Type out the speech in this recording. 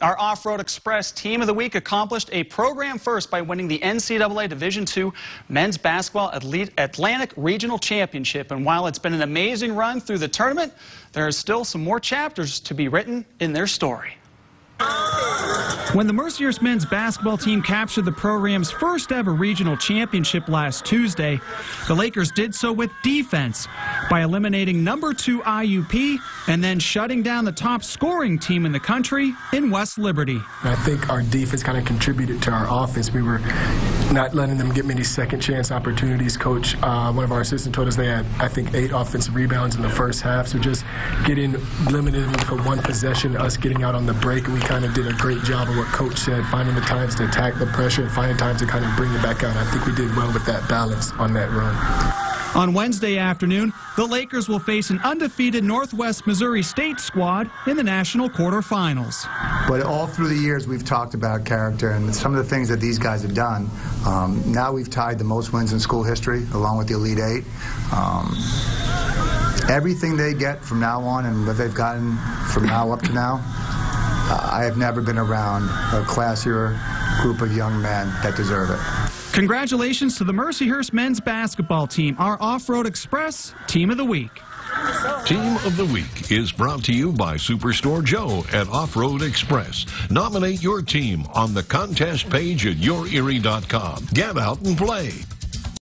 Our Off-Road Express Team of the Week accomplished a program first by winning the NCAA Division II Men's Basketball Atlantic Regional Championship. And while it's been an amazing run through the tournament, there are still some more chapters to be written in their story. When the Mercyhurst men's basketball team captured the program's first ever regional championship last Tuesday, the Lakers did so with defense by eliminating number two IUP and then shutting down the top scoring team in the country in West Liberty. I think our defense kind of contributed to our offense. We were not letting them get many second chance opportunities. Coach, uh, one of our assistants told us they had, I think, eight offensive rebounds in the first half. So just getting limited for one possession, us getting out on the break, we kind of did a great job of what Coach said, finding the times to attack the pressure and finding times to kind of bring it back out. I think we did well with that balance on that run. On Wednesday afternoon, the Lakers will face an undefeated Northwest Missouri State squad in the national quarterfinals. But all through the years, we've talked about character and some of the things that these guys have done. Um, now we've tied the most wins in school history, along with the Elite Eight. Um, everything they get from now on and what they've gotten from now up to now, uh, I have never been around a classier group of young men that deserve it. Congratulations to the Mercyhurst men's basketball team, our Off-Road Express Team of the Week. Team of the Week is brought to you by Superstore Joe at Off-Road Express. Nominate your team on the contest page at yourerie.com. Get out and play.